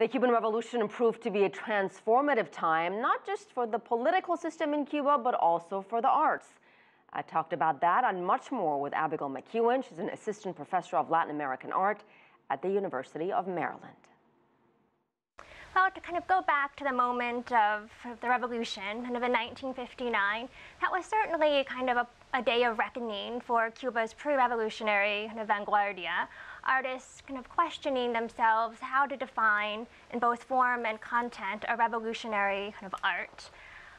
The Cuban Revolution proved to be a transformative time, not just for the political system in Cuba, but also for the arts. I talked about that and much more with Abigail McEwen. She's an assistant professor of Latin American art at the University of Maryland. Well, to kind of go back to the moment of the revolution, kind of in 1959, that was certainly kind of a, a day of reckoning for Cuba's pre-revolutionary kind of vanguardia artists kind of questioning themselves how to define in both form and content a revolutionary kind of art.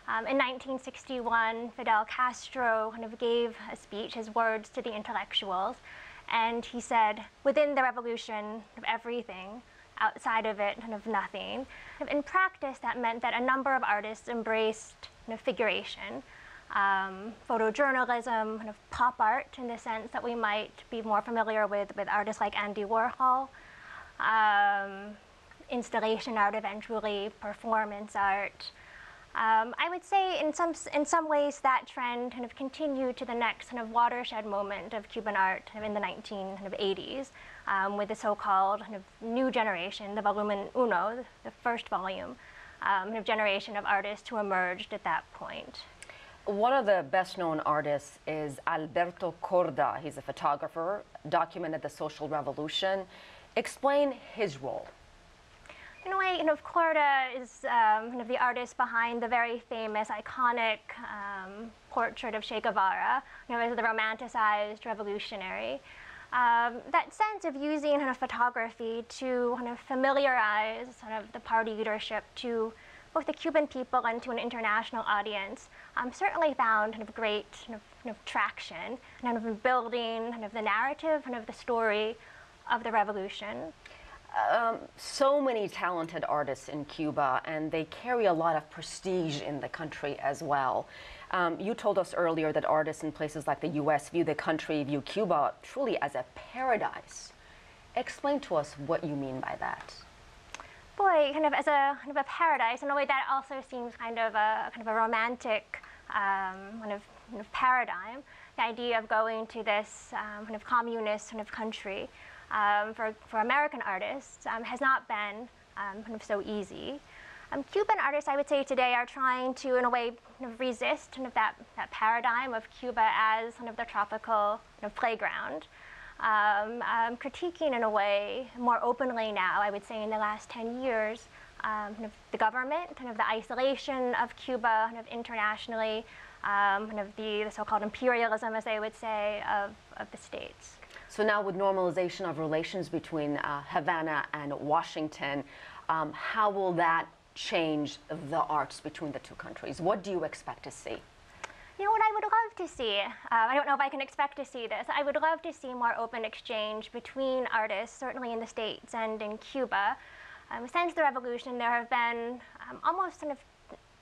Um, in 1961, Fidel Castro kind of gave a speech, his words to the intellectuals, and he said, within the revolution of everything, outside of it, kind of nothing. In practice, that meant that a number of artists embraced kind of figuration, um, photojournalism, kind of pop art in the sense that we might be more familiar with with artists like Andy Warhol, um, installation art eventually, performance art. Um, I would say in some, in some ways that trend kind of continued to the next kind of watershed moment of Cuban art kind of in the 1980s um, with the so-called kind of new generation, the Volumen Uno, the first volume, um, kind of generation of artists who emerged at that point. One of the best known artists is Alberto Korda. He's a photographer, documented the social revolution. Explain his role. In a way, you know, Korda is um, kind of the artist behind the very famous, iconic um, portrait of Che Guevara, you know, as the romanticized revolutionary. Um, that sense of using kind of photography to kind of familiarize sort of the party leadership to both the Cuban people and to an international audience, um, certainly found kind of great kind of, kind of traction, kind of building kind of the narrative, kind of the story of the revolution. Um, so many talented artists in Cuba, and they carry a lot of prestige in the country as well. Um, you told us earlier that artists in places like the U.S. view the country, view Cuba truly as a paradise. Explain to us what you mean by that boy, kind of as a kind of a paradise. In a way, that also seems kind of a kind of a romantic um, kind, of, kind, of, paradigm. The idea of going to this um, kind of communist kind of country um, for for American artists um, has not been um, kind of so easy. Um, Cuban artists, I would say today, are trying to, in a way, kind of resist kind of that, that paradigm of Cuba as kind of the tropical kind of playground um, um, critiquing in a way more openly now, I would say in the last 10 years, um, kind of the government, kind of the isolation of Cuba, kind of internationally, um, kind of the, the so-called imperialism, as they would say, of, of the states. So now with normalization of relations between uh, Havana and Washington, um, how will that change the arts between the two countries? What do you expect to see? You know what I would love to see? Uh, I don't know if I can expect to see this. I would love to see more open exchange between artists, certainly in the States and in Cuba. Um, since the revolution, there have been um, almost kind of,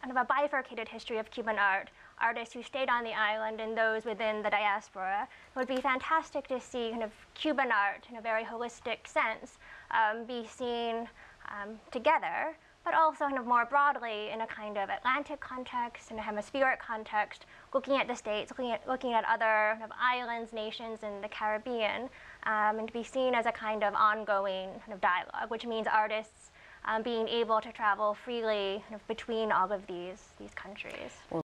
kind of a bifurcated history of Cuban art. Artists who stayed on the island and those within the diaspora. It would be fantastic to see kind of Cuban art in a very holistic sense um, be seen um, together but also kind of more broadly in a kind of Atlantic context, in a hemispheric context, looking at the states, looking at, looking at other kind of islands, nations in the Caribbean, um, and to be seen as a kind of ongoing kind of dialogue, which means artists um, being able to travel freely kind of between all of these, these countries. Well,